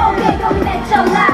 고개 고민했잖아